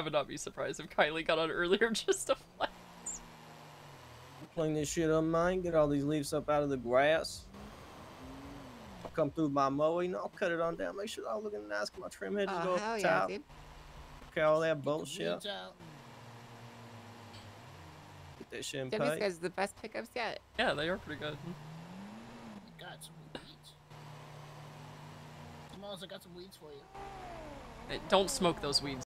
I would not be surprised if Kylie got on earlier just to flex. Clean this shit up, man. Get all these leaves up out of the grass. I'll come through my mowing. I'll cut it on down. Make sure it's all looking nice. Get my trim hedges Oh, go up the top. Yeah, Okay, all that bullshit. Get that shit in Debbie's pay. guys the best pickups yet. Yeah, they are pretty good. Got some weeds. Smalls, I got some weeds for you. Hey, Don't smoke those weeds.